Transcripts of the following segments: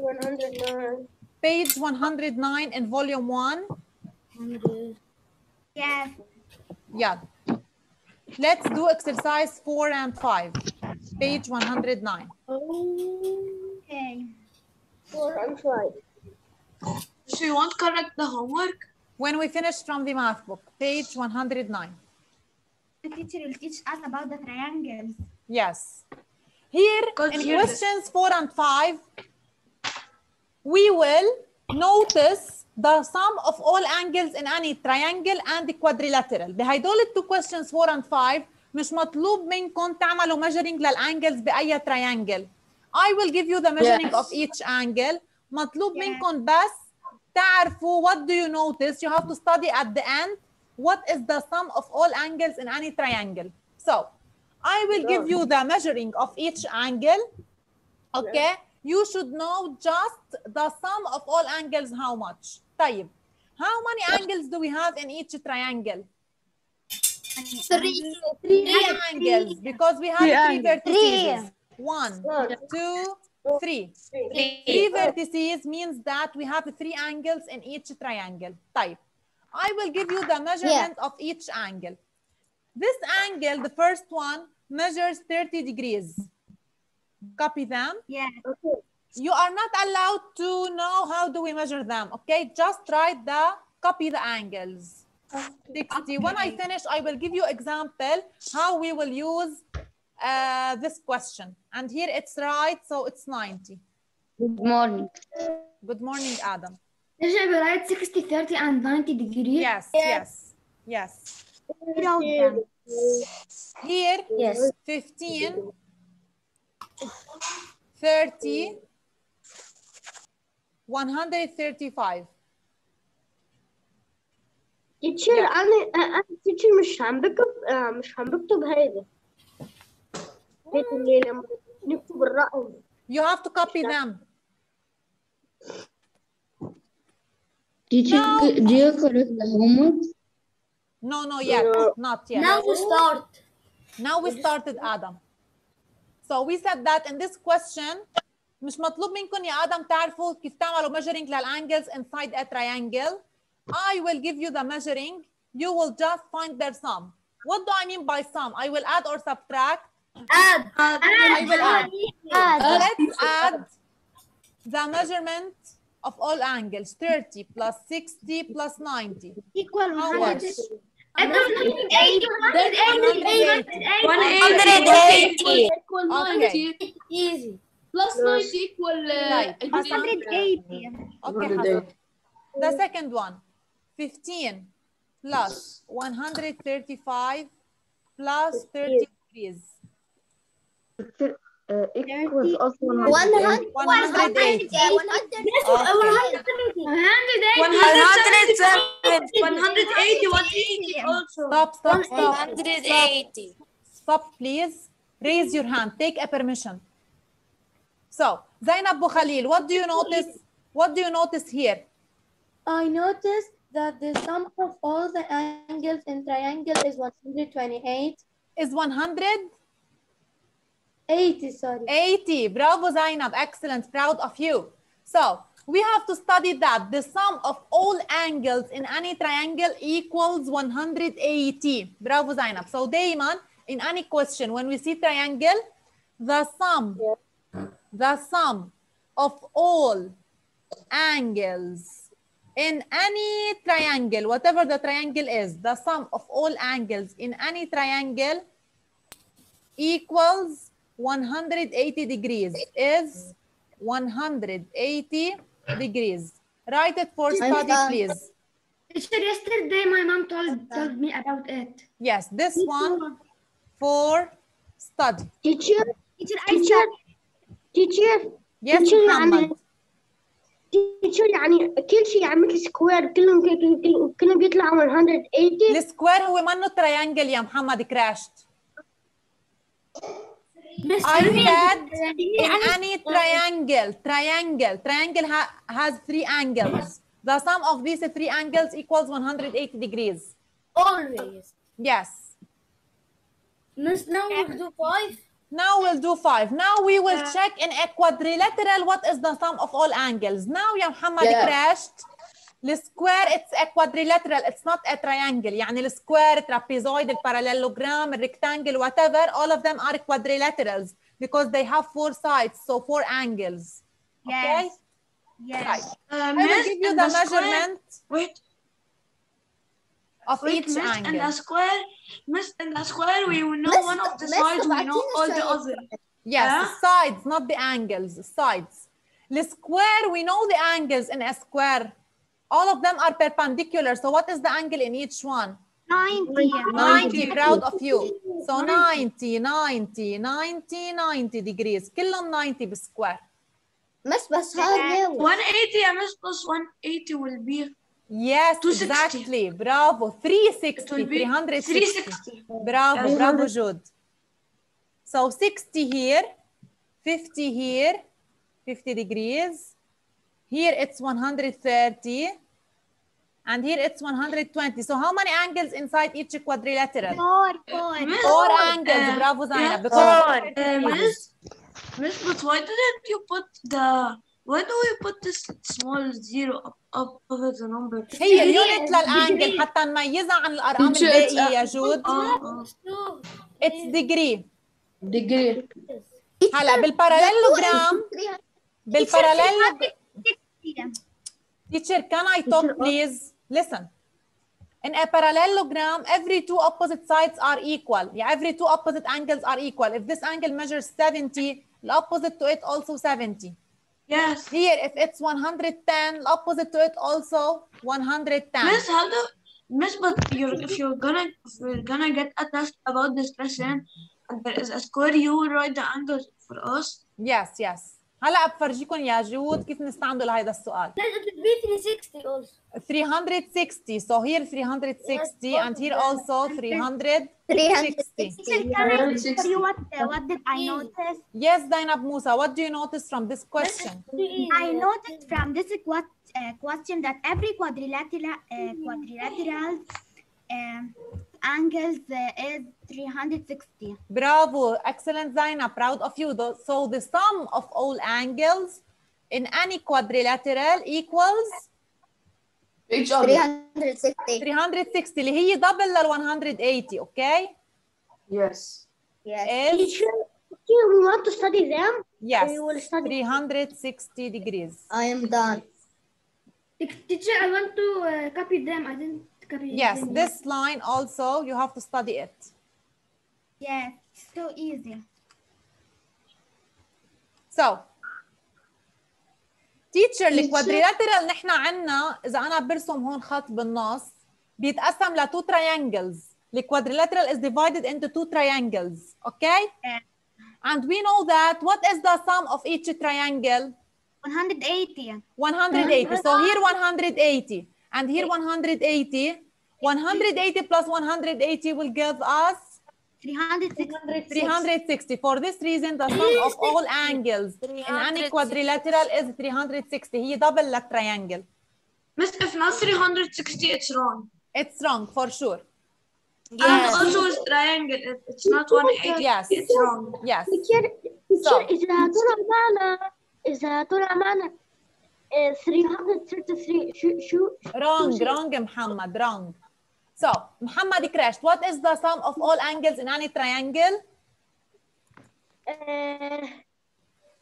109. page 109 in volume 1 Yes. yeah let's do exercise 4 and 5 page 109 Okay. 4 and 5. So you won't correct the homework? when we finish from the math book page 109 The teacher will teach us about the triangles. Yes. Here in here the- questions four and five, we will notice the sum of all angles in any triangle and quadrilateral. بهدول التو questions 4 and 5 مش مطلوب منكم تعملوا measuring للانجلز بأي triangle. I will give you the measuring Yes. of each angle. مطلوب Yes. منكم بس تعرفوا what do you notice. You have to study at the end what is the sum of all angles in any triangle. So I will give you the measuring of each angle. Okay. You should know just the sum of all angles how much. طيب. How many angles do we have in each triangle? Three. Three angles because we have Three three angles. vertices. One, One, two, three. three. Three vertices means that we have three angles in each triangle. Type. I will give you the measurement of each angle. This angle, the first one, measures 30 degrees. Copy them. Yes. Okay. You are not allowed to know how do we measure them, okay? Just write the, copy the angles. 60. When I finish, I will give you example how we will use uh, this question. And here it's right, so it's 90. Good morning. Good morning, Adam. Teacher, we write 60, 30, and 90 degrees. Yes, yes, yes. Program. Here, Yes. 15, 30, 135. تيتشر انا انا تيتشر مش عم بكتب آه، مش عم بكتب هيدا هيك اللي لما نكتب الرقم You have to copy them. Teacher, No. do you correct the homework? No, no, yet, No. not yet. Now we start. Now we started Adam. So we said that in this question مش مطلوب منكم يا آدم تعرفوا كيف تعملوا measuring للangles inside a triangle. I will give you the measuring. You will just find their sum. What do I mean by sum? I will add or subtract. Add. I will add. Add. Let's add the measurement of all angles. 30 plus 60 plus 90. Equal How 100. much? 180. 180. 180 equal Okay. 90 Easy. plus 90 equal uh, Plus 180. Okay, Hassan. The second one, 15 plus 135 plus 30 degrees. Uh, equals also 180. 180. 180 180 also Stop, stop, stop. 180. Stop, please. Raise your hand. Take a permission. So, Zainab Bukhalil, what do you notice? What do you notice here? I noticed that the sum of all the angles in triangle is 128. Is 180. 80, sorry. Bravo, Zainab. Excellent. Proud of you. So, we have to study that the sum of all angles in any triangle equals 180. Bravo, Zainab. So, Dayman, in any question, when we see triangle, the sum, the sum of all angles in any triangle, whatever the triangle is, the sum of all angles in any triangle equals 180 degrees is 180 degrees. Write it for study, uh, please. Teacher, yesterday my mom told, told me about it. Yes, this one for study. Teacher, I تيتشر تيتشر Yes, Teacher, Muhammad. يعني تيتشر يعني كل شيء يعني مثل سكوير كلهم كل- كل- كلهم بيطلعوا 180 السكوير هو منه تريانجل يا محمد كراشت. I said in any triangle, triangle, triangle ha has three angles. The sum of these three angles equals 180 degrees. Always. Yes. Miss, now we do five. Now we'll do five. Now we will check in a quadrilateral what is the sum of all angles. Now يا محمد Yeah. crashed. السكوير it's a quadrilateral it's not a triangle يعني السكوير trapezoid الباراليلوجرام الريكتانجل whatever all of them are quadrilaterals because they have four sides so four angles okay Yes. Yes. right Uh, I will miss, give you in the square- measurement Wait, of wait, each miss, in angle the square, miss, in the square, we will know one of the sides, we know all the other. Yes, Yeah. sides, not the angles, sides. The square, we know the angles in a square. All of them are perpendicular. So what is the angle in each one? 90. 90, proud of you. So 90, 90, 90, 90 degrees. كلهم 90 بالسكوير. بس بس هذا 180 I miss plus 180 will be Yes, 260. exactly. Bravo. 360. 360. 360. Bravo, Yeah. bravo, Jude. So 60 here, 50 here, 50 degrees. Here it's 130. And here it's 120. So how many angles inside each quadrilateral? Four, four. Miss, Four uh, angles. Bravo, yeah. Zainab. Because Uh, miss, miss, but why didn't you put the, why do we put this small zero up, up over the number? هي اليونت للانجل حتى نميزها عن الارقام الباقيه يا a- جود. آه آه It's degree. degree هلا بالباراليلوجرام بالباراليلوجرام Teacher, can I talk, please? Listen. In a parallelogram, every two opposite sides are equal. Yeah, every two opposite angles are equal. If this angle measures 70, the opposite to it also 70. Yes. Here, if it's 110, opposite to it also 110. Miss, how do Miss, but you're if you're gonna if we're gonna get a test about this lesson and there is a square, you will write the angles for us. Yes, yes. هلا بفرجيكم يا جود كيف نستعمل لهذا السؤال. It would be 360 also. 360. So here 360 and here also 360. 360. Can I Sixty. tell you what, uh, what did I notice? Yes, Zainab Musa, what do you notice from this question? I noticed from this quat- uh, question that every quadrilateral uh, quadrilateral um, angles uh, is 360. Bravo, excellent Zainab, proud of you. Tho- So the sum of all angles in any quadrilateral equals each other 360. 360 اللي هي double لل 180 okay? yes Yes. Is Teacher, teacher, we want to study them. yes, We will study. 360 degrees. I am done. Teacher, I want to uh, copy them. I didn't copy Yes, them. this line also you have to study it. Yes, so easy. So teacher الكوادريلاترال نحن عنا اذا انا برسم هون خط بالنص بيتقسم ل two triangles. The quadrilateral is divided into two triangles, okay? Yeah. And we know that what is the sum of each triangle? 180. 180. So here 180 and here 180, 180 plus 180 will give us 360. 360. For this reason, the sum of all angles in any quadrilateral is 360. He double like triangle. Miss, if not 360, it's wrong. It's wrong for sure. Yes. And also it's triangle. It's not 180. Yes. It's wrong. Yes. So. 333 شو شو Wrong, wrong, محمد, wrong. So, محمد crashed. What is the sum of all angles in any triangle? آه،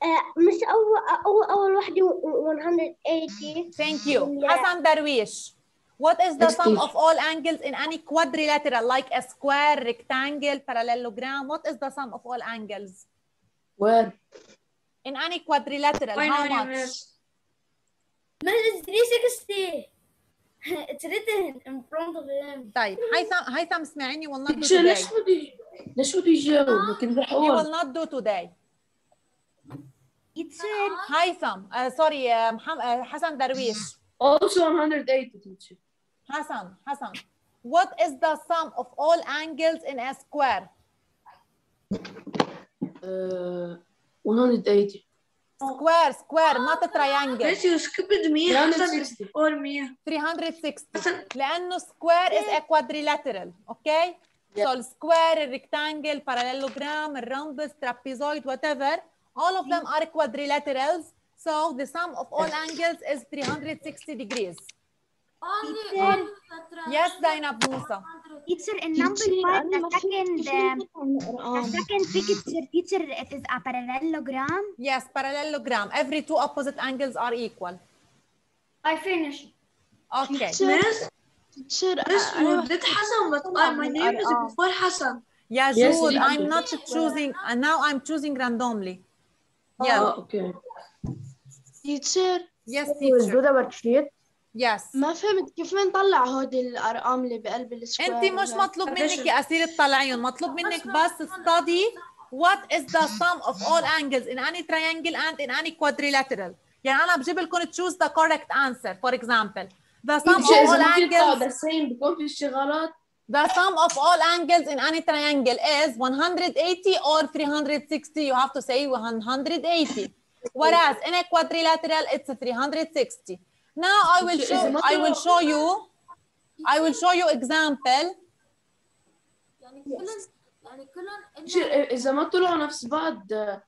آه، مش أول أول أول وحدة 180 Thank you. Yeah. Hassan Darwish. What is the Yes, sum teacher. of all angles in any quadrilateral, like a square, rectangle, parallelogram? What is the sum of all angles? where In any quadrilateral, Why how not, much? Miss? Man, it's 360. it's written in front of him. طيب هيثم هيثم اسمعيني will not do teacher today. ليش بدي ليش بدي يجاوب لكن He بحاول will not do today. Teacher, هيثم uh, sorry uh, محمد uh, حسن درويش also 180 teacher حسن حسن What is the sum of all angles in a square? uh, 180 Square, square, not a triangle. Miss, you skipped me. 360. Or me. 360 حسن لأنه square is a quadrilateral, okay? So السكوير, الريكتانجل, parallelogram, الرhombus, trapezoid, whatever, all of them are quadrilaterals. So the sum of all angles is 360 degrees. Teacher, yes, Dina Musa. Teacher, in number five, the second, the um, second picture, teacher, it is a parallelogram. Yes, parallelogram. Every two opposite angles are equal. I finished. Okay. Miss, teacher, Miss, you Hassan, but my name is before Hassan. Yes, yes. I'm not choosing, and now I'm choosing randomly. Oh, yeah. Oh, okay. Teacher. Yes, teacher. Do the worksheet. Yes. ما فهمت كيف نطلع هودي الأرقام اللي بقلب السكوير انت مش مطلوب منك يا اسير تطلعيهم مطلوب منك بس study what is the sum of all angles in any triangle and in any quadrilateral يعني أنا بجيب لكم choose the correct answer for example the sum of all angles في the sum of all angles in any triangle is 180 or 360 you have to say 180 whereas in a quadrilateral it's 360 now I will Teacher, show إذا ما I will طلعوا- show you I will show you example teacher اذا ما طلعوا نفس بعض آه،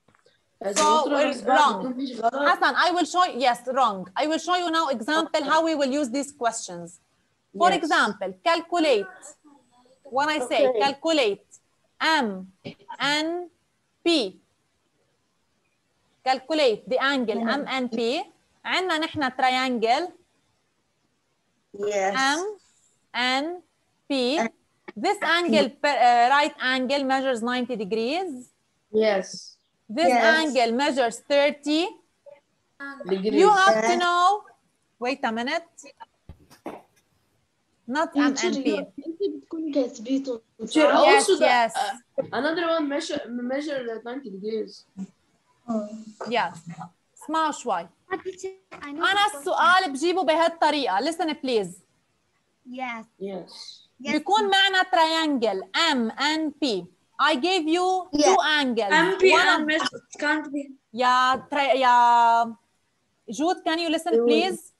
اذا So, ما طلعوا we're نفس بعض wrong. بيكون في شي غلط Hassan, I will show you, yes, wrong. I will show you now example how we will use these questions. For Yes. example, calculate. When I say Okay. calculate M, N, P. Calculate the angle M and P. عندنا نحن triangle Yes. M, N, P. This angle, per, uh, right angle measures 90 degrees. yes This Yes. angle measures 30. degrees You have to know. Wait a minute. Not M and P. انت بتكون كاتبيته teacher Yes, also the yes. uh, another one measure measure the 90 degrees Yes. اسمعوا شوي. Ah, the السؤال بجيبه بهالطريقة. Listen please. Yes. yes. بيكون معنا triangle M and P. I gave you two angles. And of- Miss it can't be. يا tri- يا Jude, can you listen please?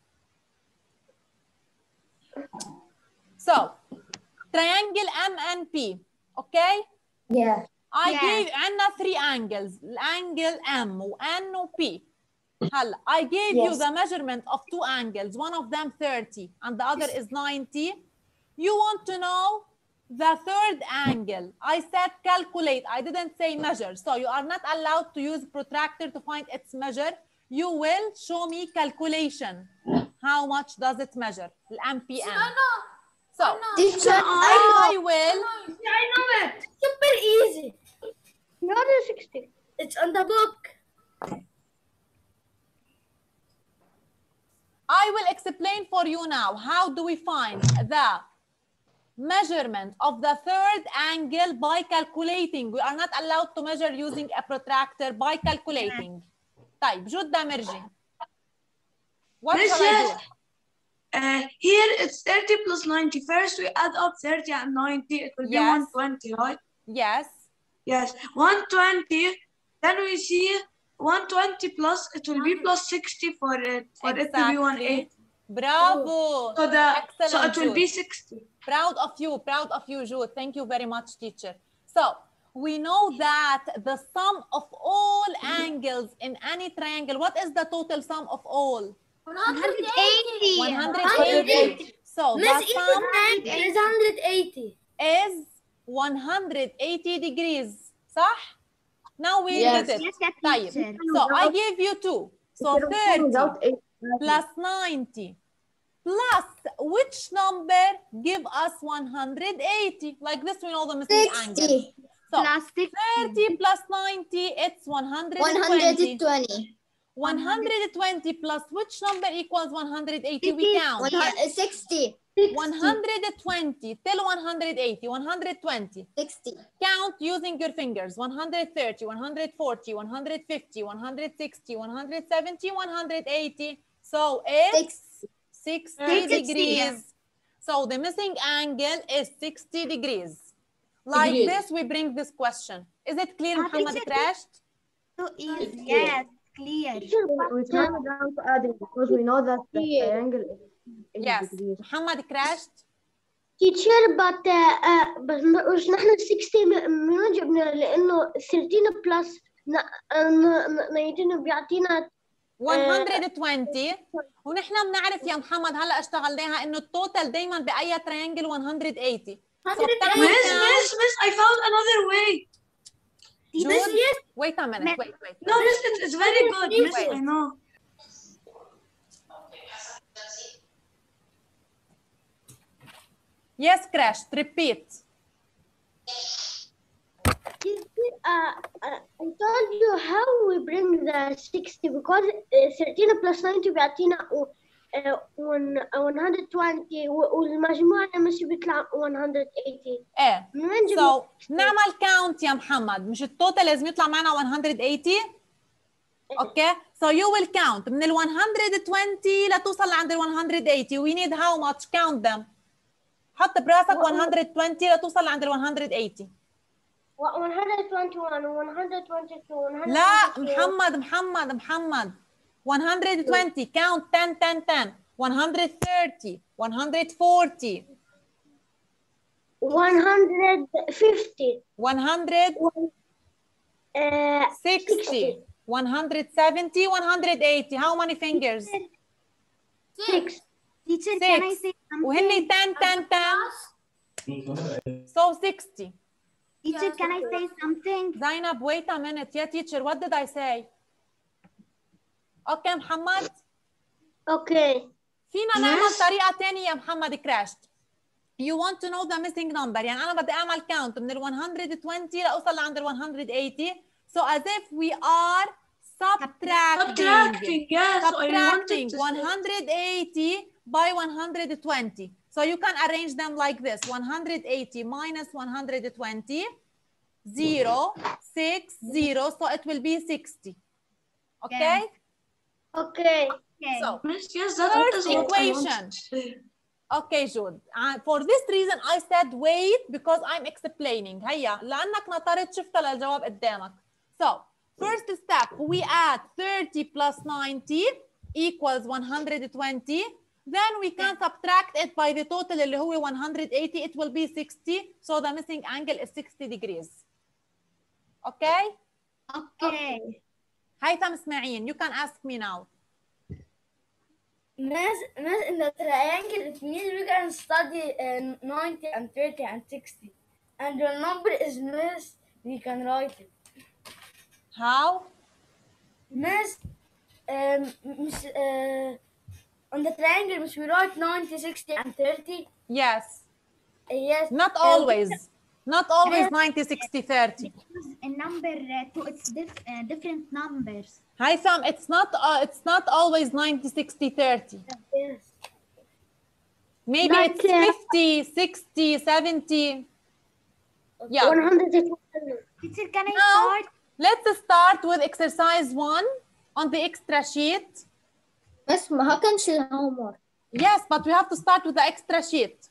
So, triangle M and P. Okay? Yeah. I Yeah. gave عندنا three angles الانجل M و N و P هلا I gave you Yes. the measurement of two angles one of them 30 and the other is 90 you want to know the third angle I said calculate I didn't say measure so you are not allowed to use protractor to find its measure you will show me calculation how much does it measure the MPM so Teacher, I will I know it. Super easy. Not a 60. It's on the book. explain for you now how do we find the measurement of the third angle by calculating. We are not allowed to measure using a protractor by calculating. طيب جود مرجي. What Miss, shall I do? yes. Uh, here it's 30 plus 90. First we add up 30 and 90. It will Yes. be 120, right? Yes. Yes. 120. Then we see 120 plus, it will be plus 60 for it, for it to be 180. Bravo. So, the, so Excellent, it will be Jude. 60. Proud of you, proud of you, Jude. Thank you very much, teacher. So we know that the sum of all angles in any triangle, what is the total sum of all? 180. 180. So the Miss sum Ethan is 180. is 180 degrees. صح? Now we Yes. did it. Yes, yes, طيب. teacher. So I gave you two. So 30 Without eight. plus 90 plus which number give us 180? Like this, we know the missing angle. 60. So Plus 30 plus 90, it's 120. 120. 120 plus which number equals 180? We count. 60. 120 till 180, 120. 60. Count using your fingers. 130, 140, 150, 160, 170, 180. So it's Six. 60 60, degrees. yes. So the missing angle is 60 degrees. Like Degrees. this, we bring this question. Is it clear, Ah, Muhammad teacher, crashed? So easy. It's clear. Yes, clear. We turn it down to adding because we know that the triangle is 80 Yes. degrees. Muhammad crashed. teacher but uh, uh, بس مش نحن 60 م- من وين جبنا لانه 13 بلس 19 بيعطينا 120 ونحن بنعرف يا محمد هلا اشتغلناها انه التوتال دائما بأي تريانجل 180 مش مش مش اي فاوند انذر واي جود. ويت ا مينت ويت ويت نو مش اتس فيري جود مش اي نو Yes, crashed. Repeat. Uh, uh, I told you how we bring the 60 because uh, 13 plus 90 بيعطينا uh, one- 120 و- والمجموع مش بيطلع 180 إيه. من وين So نعمل كاونت يا محمد. مش التوتال لازم يطلع معنا 180 أوكي. So you will count. من ال 120 لتوصل لعند ال 180 we need how much? Count them. حط براسك 120 لتوصل لعند ال 180 121 122 لا محمد محمد محمد 120 count 10 10 10 130 140 150 160 uh, 170 180 how many fingers 6 Teacher, can I Six. say وهن something? 10 10 10 so 60 Teacher, can I say something? Zainab wait a minute يا teacher what did I say اوكي محمد اوكي فينا نعمل طريقة تانية يا محمد كراشت You want to know the missing number يعني أنا بدي أعمل count من ال 120 لأوصل لعند ال 180 so as if we are subtracting Subtracting, yes. I subtracting wanted to say. 180 by 120 so you can arrange them like this 180 minus 120 0 6 0 so it will be 60 okay اوكي Okay. so Miss, yes, that First is what I equation. wanted to say. Okay, Jude. Uh, for this reason, I said wait because I'm explaining. هيا لأنك نطرت شفتها للجواب قدامك. So, first step, we add 30 plus 90 equals 120. Then we can subtract it by the total اللي هو 180. It will be 60. So the missing angle is 60 degrees. Okay? Okay. هيثم اسماعيل, you can ask me now. Miss, miss, in the triangle, it means we can study uh, 90 and 30 and 60. And your number is miss, we can write it. How? Miss, um, miss uh, on the triangle, miss, we write 90, 60, and 30. Yes. Uh, yes. Not uh, always. Not always 90, 60, 30. A number uh, two, it's diff, uh, different numbers. Haitham, it's not uh, it's not always 90, 60, 30. Yes. Maybe Not, it's uh, 50, 60, 70. Yeah. 120 Teacher, can I Now, start? let's start with exercise one on the extra sheet. بس ما كانش الهومورك Yes, but we have to start with the extra sheet.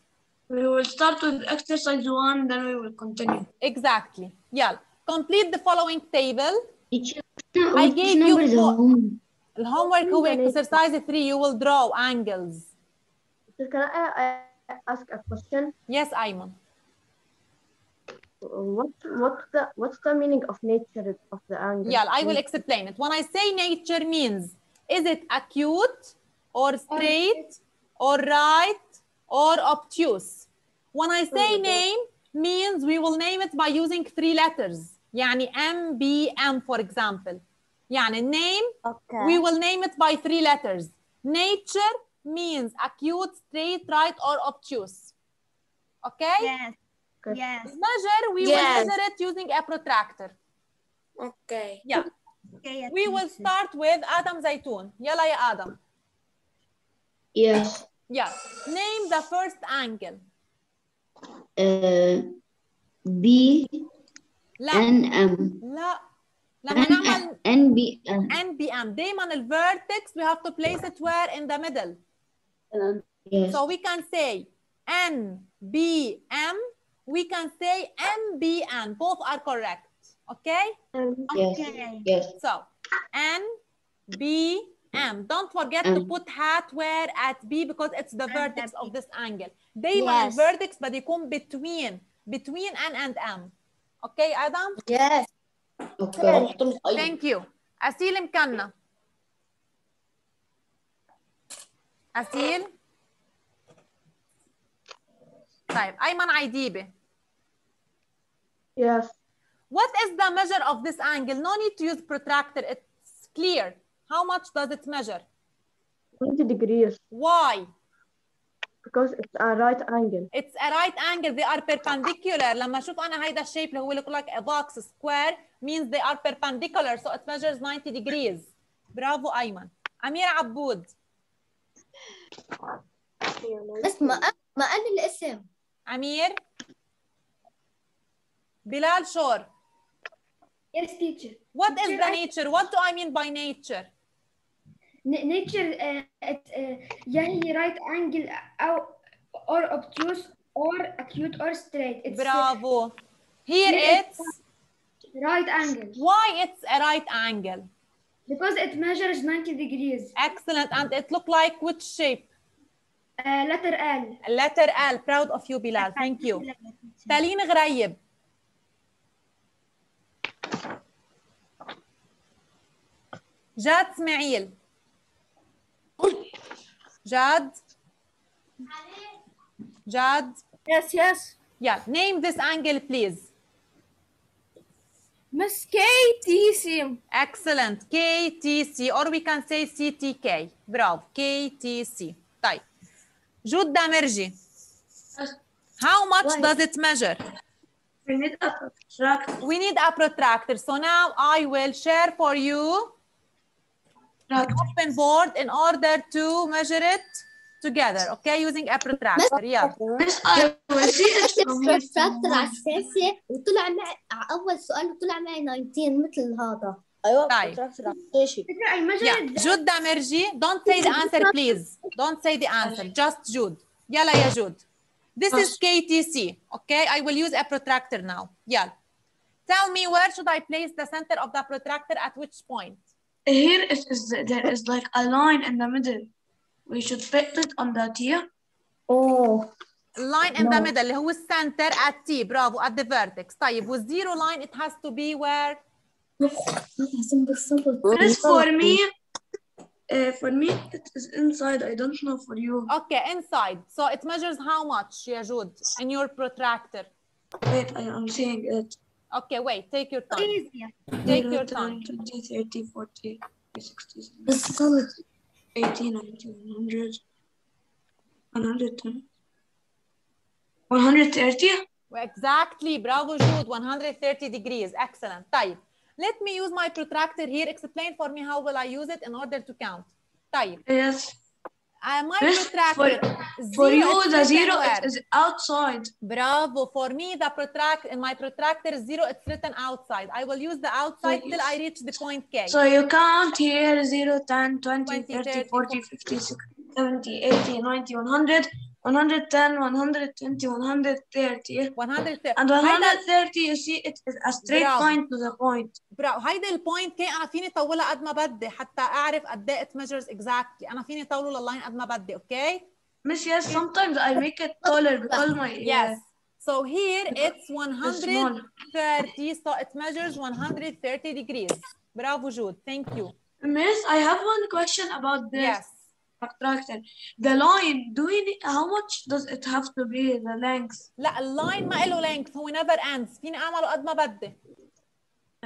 We will start with exercise one, then we will continue. Exactly. Yeah. Complete the following table. teacher I which gave number you is the four. home The homework هو exercise 3 you will draw angles. Can I uh, ask a question? Yes, Ayman. What what's the what's the meaning of nature of the angle? Yeah, I will explain it. When I say nature means, is it acute or straight or right or obtuse? When I say name means we will name it by using three letters. يعني M, B, M for example. يعني name, Okay. we will name it by three letters. Nature means acute, straight, right or obtuse. Okay? Yes. Okay. Yes. Measure, we will Yes. measure it using a protractor. Okay. Yeah. Okay. yes, We will teacher. start with Adam Zaytoun. يلا يا Adam. yes Yeah. Name the first angle. uh, B لا N M لا لما نعمل N B M NBM دايما ال vertex we have to place it where in the middle. yes So we can say NBM. We can say MBN. Both are correct. Okay? yes Okay. yes So N B M. Don't forget to M. put hat where at B because it's the vertex of this angle. دايما Yes. الفيرتكس بده يكون between between N and M. Okay, Adam? Yes. Okay. Thank you. أسيل مكنا. أسيل. طيب أيمن عيديبة. Yes. What is the measure of this angle? No need to use protractor. It's clear. How much does it measure? 20 degrees Why? because it's a right angle. It's a right angle. They are perpendicular. لما أشوف أنا هيدا الشيب اللي هو look like a box square means they are perpendicular so it measures 90 degrees. برافو أيمن. أمير عبود. بس ما قال- ما قال الاسم أمير. بلال شور. Yes, teacher. What teacher, is the nature? I... What do I mean by nature? N nature uh, at uh, right angle uh, or obtuse or acute or straight. It's, uh, Bravo. Here it's, it's right angle. Why it's a right angle? Because it measures 90 degrees. Excellent. And it look like which shape? Uh, letter L. Letter L. Proud of you, Bilal. Thank you. Taline Ghrayeb. جاد اسماعيل. جاد. جاد. Yes, yes. Yeah. Name this angle, please. Miss KTC. Excellent. KTC or we can say CTK. برافو. KTC. طيب. جود دامرجي. How much does it measure? We need a protractor. We need a protractor. So now I will share for you an open board in order to measure it together. Okay, using a protractor. Yeah. Miss, I will see it from here. بروتراكتور على الساسة وطلع معي على أول سؤال وطلع معي 19 مثل هذا ايوه طيب. بروتراكتور على الشاشة. Teacher, I measured Yeah. the- Jude Damerji, don't say the answer, please. Don't say the answer. Just Jude. Yalla ya Jude. This is KTC. Okay, I will use a protractor now. Yeah. Tell me where should I place the center of the protractor at which point? Here it is, there is like a line in the middle. We should put it on that here. اوه line in the middle اللي هو السنتر at T برافو at the vertex طيب والزيرو line it has to be where لازم بالصبر This for me, uh, for me it is inside. I don't know for you. okay inside so it measures how much يا جود in your protractor Wait, I am seeing it. okay wait take your time easier. take Zero, your 10, time 20, 30, 40, 60, 70, بالصبر 80, 90, 100, 110, 130. exactly bravo Jude 130 degrees excellent طيب let me use my protractor here explain for me how will I use it in order to count طيب Yes. my This protractor For zero, you, the zero is outside. Bravo. For me, the protract in my protractor zero, it's written outside. I will use the outside till I reach the point K. So you count here 0, 10, 20, 20, 30, 30, 40, 50, 60, 70, 80, 90, 100, 110, 120, 130. 130 And هيدا 130, you see, it is a straight Bravo. point to the point. برافو هيدا البوينت كي انا فيني طولها قد ما بدي حتى اعرف قد ايه it measures exactly انا فيني طوله لللاين قد ما بدي اوكي Miss, yes, sometimes I make it taller because my yes so here it's it's small. 130 so it measures 130 degrees برافو جود thank you Miss, I have one question about this yes Protractor. The line, do we need, how much does it have to be the length? لا اللاين ما له length هو never ends فيني اعمله قد ما بدي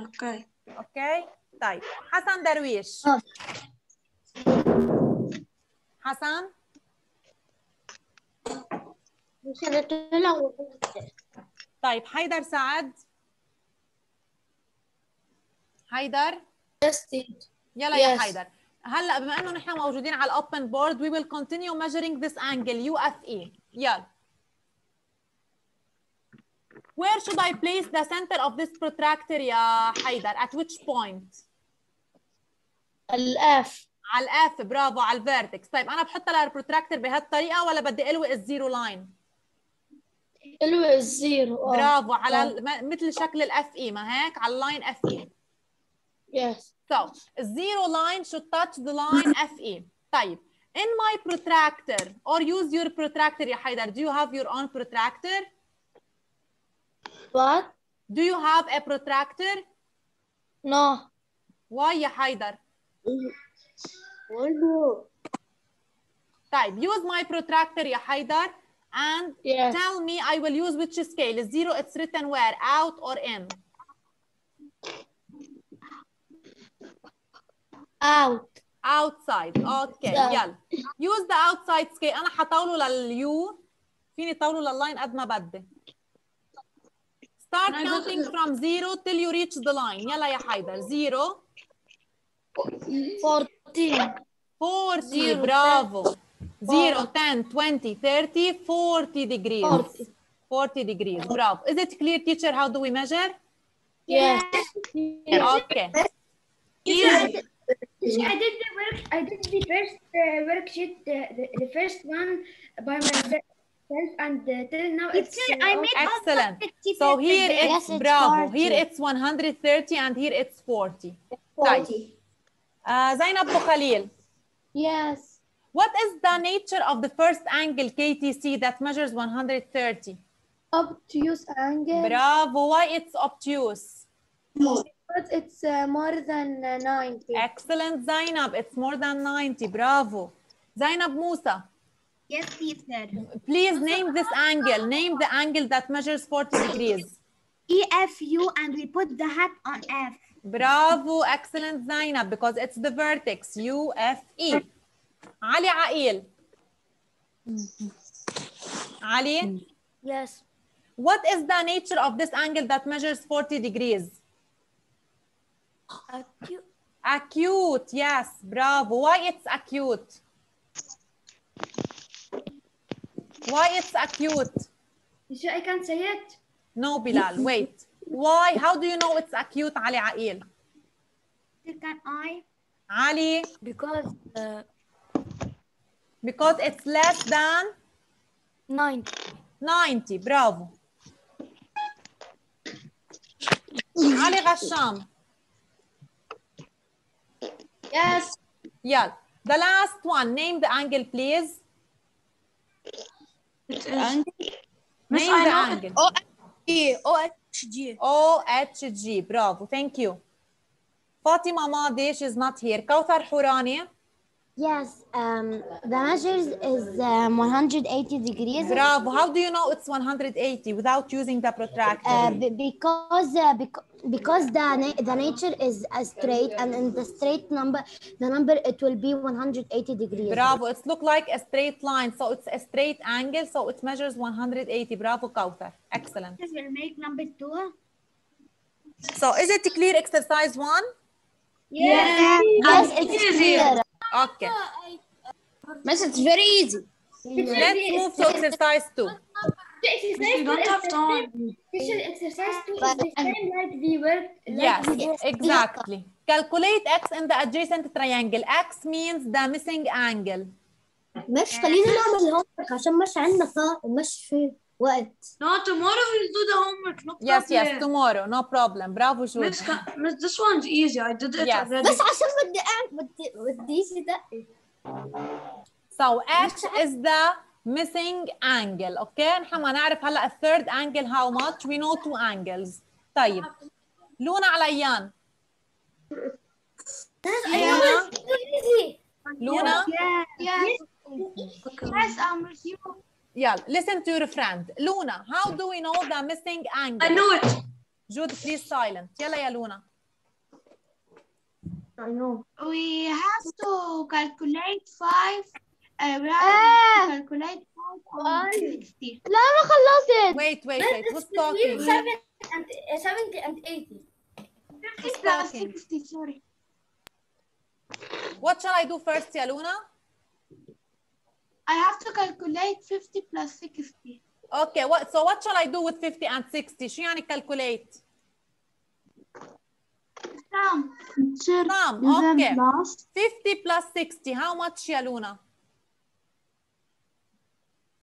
Okay. أوكي طيب حسن درويش آه. حسن طيب حيدر سعد حيدر. يلا يا Yes. حيدر هلا بما انه نحن موجودين على الاوبن بورد we will continue measuring this angle UFE يلا. Where should I place the center of this protractor يا حيدر؟ At which point? الأف. على الأف. برافو على الفيرتكس. طيب أنا بحط لها البروتراكتور بهالطريقة ولا بدي ألوي الزيرو لاين؟ ألو الزيرو آه. برافو على م- مثل شكل الأف إي ما هيك؟ على اللاين أف إي. يس So, zero line should touch the line FE. طيب, in my protractor, or use your protractor يا حيدر. Do you have your own protractor? What? Do you have a protractor? No. Why يا حيدر? برضه طيب, use my protractor يا حيدر and Yes. tell me I will use which scale. Zero, it's written where? Out or in? Out. outside أوكي Yeah. يلا use the outside scale أنا حطوله لليو فيني طوله لللاين قد ما بدي start counting from zero till you reach the line يلا يا حيدر zero 14. 40 Zero, برافو 0 10 20 30 40 degrees 40. 40 degrees برافو is it clear teacher how do we measure Yes. okay I did the work. I did the first uh, worksheet, the, the, the, first one by myself, and uh, till now it's, it's uh, I made excellent. So here it's, yes, bravo. 40. Here it's 130, and here it's 40. 40. Uh, Zainab Khalil. Yes. What is the nature of the first angle KTC that measures 130? Obtuse angle. Bravo. Why it's obtuse? No. Because it's uh, more than uh, 90. Excellent, Zainab. It's more than 90. Bravo. Zainab Musa, Yes, teacher. please name this angle. Name the angle that measures 40 degrees. EFU, and we put the hat on F. Bravo. Excellent, Zainab, because it's the vertex. UFE. Ali Ail. Ali, Yes. what is the nature of this angle that measures 40 degrees? Acute. Acute, yes, bravo. Why it's acute? Why it's acute? I can't say it. No, Bilal, wait. Why? How do you know it's acute, Ali Ail? Can I? Ali, Because uh, because it's less than 90. 90, bravo. Ali Ghasham, Yes. yeah. The last one, name the angle, please. It is. Miss, Name I the angle. OHG. OHG, bravo, thank you. Fatima Madi, she's not here. Kauthar Hurani, Yes, um, the measures is um, 180 degrees. bravo. How do you know it's 180 without using the protractor? Uh, because uh, bec- because the na- the nature is a straight and in the straight number the number it will be 180 degrees. Bravo, it's look like a straight line. So it's a straight angle, so it measures 180. Bravo, Kauthar. Excellent. This will make number two. So is it clear exercise one? Yes, it's Easy. clear. Okay. Miss, it's very easy. Let's move to exercise two. We don't have time. same- Teacher, exercise two is the same like we work. Like Yes, exactly. Calculate x in the adjacent triangle. X means the missing angle. مش خلينا نعمل الهومورك عشان مش عندنا طاقة ومش في وقت. No, tomorrow we'll do the homework. No problem. Yes, yes, tomorrow. No problem. Bravo, Jude. Miss, Miss, this one's easy. I did it Yes. already. بس عشان بدي بدي بديش ده. So H is the missing angle. Okay? نحن ما نعرف هلا الثيرد angle how much. We know two angles. طيب. لونا عليان. لونا لونا Yes. Yes, um, you. يلا listen to your friend. Luna, how do we know the missing angle? I know it. Jude, please silent. يلا يا لونا. I know. We have to calculate five. Uh, we have to calculate five on sixty. لا ما خلصت Wait, wait, wait. Who's talking? Seven and uh, 70 and 80. Who's plus talking? sixty. Sorry. What shall I do first, يا لونا? I have to calculate fifty plus sixty. Okay, what, so what shall I do with 50 and 60? شو يعني calculate? Sum. Sum, okay. 50 plus 60, how much يا لونا?